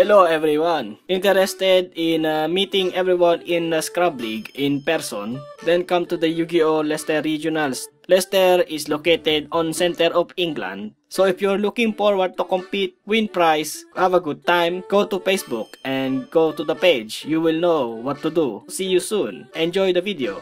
Hello everyone! Interested in uh, meeting everyone in uh, Scrub League in person? Then come to the Yu-Gi-Oh! Leicester Regionals. Leicester is located on center of England. So if you're looking forward to compete, win prize, have a good time, go to Facebook and go to the page. You will know what to do. See you soon. Enjoy the video.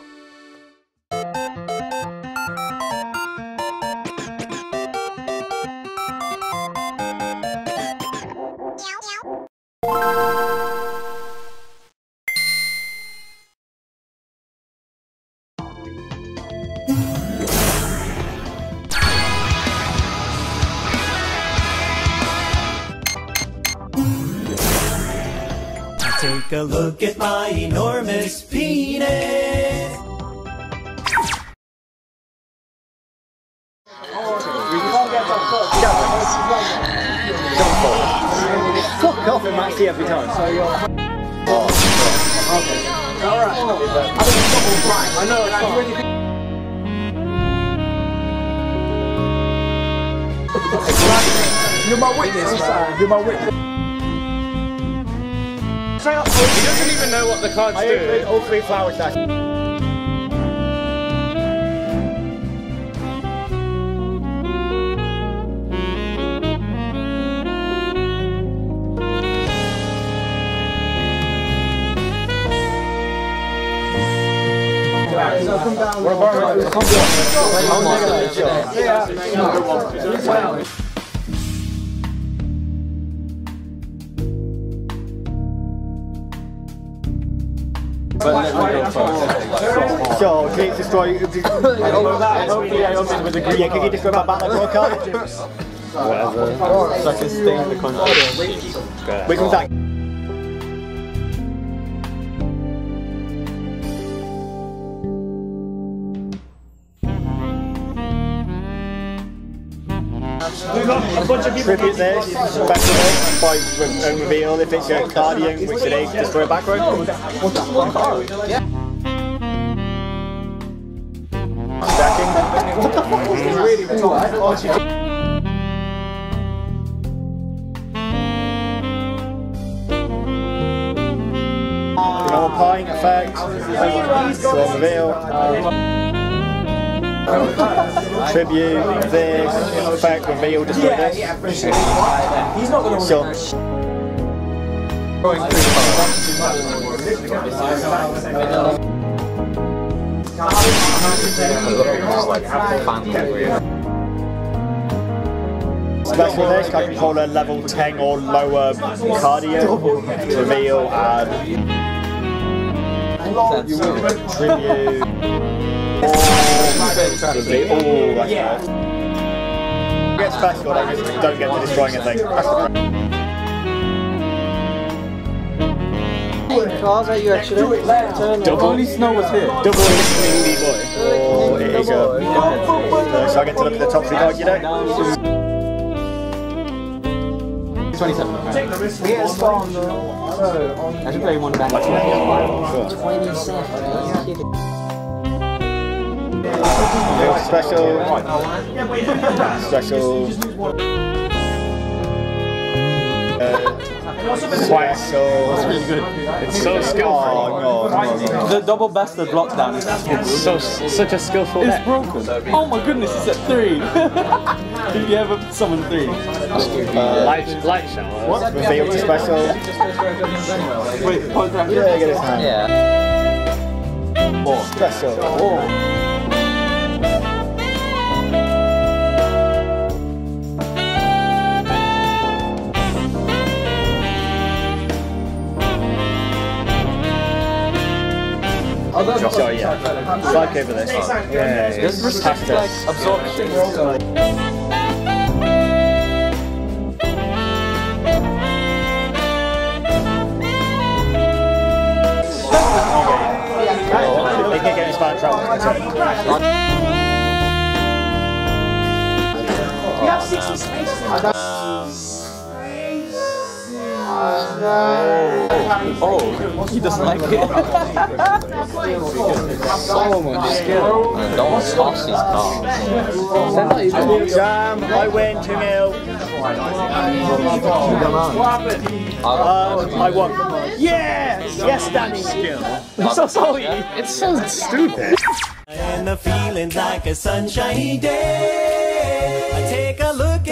Take a look at my enormous penis. Fuck off Maxi every time. So you're. Oh, Alright. I know, I'm really. You're my witness, man. You're my witness. He doesn't even know what the cards I do. opened all three flower stacks. So, can you destroy? Hopefully, I open with a green. Yeah, can you destroy my battle draw card? Whatever. So I can stay in the contract. Which one's that? Tribute this, special this, by re- and reveal if it's a Cardian, which it is, destroy a back row. What the fuck? Stacking. What the fuck? It's really, really normal pieing effect, reveal. Tribute, this, effect, reveal, destroy this. He's not gonna Sure. Special this, I control a level 10 or lower Cardian, reveal um, and tribute. Oh, yeah. Get special, I just don't get to destroying a thing. Cars are you actually? Double. Only Snow was here. Double Indie Boy. Or it is a. Uh, so I get to look at the top three cards, you know? 27. Yes, I should play one back. Special. Special. Uh, special. That's really good. It's so skillful. Oh, no, no, no. The double bastard lockdown is It's so such a skillful It's deck. broken. Oh my goodness, it's at three. Did you ever summon three? Light, light shower. What? Reveal special. Wait, point back. Yeah, get his hand. Yeah. Four. Special. Four. So yeah, strike over this. Yeah, Does this Cast like us. absorption? Oh, They can get inspired travel. Oh, he doesn't like it. So much skill. And don't toss his cards. Jam, I win 2 0. Uh, I won. Yes! Yes, Danny! I'm so sorry! It's so stupid. And the feeling's like a sunshiny day. I take a look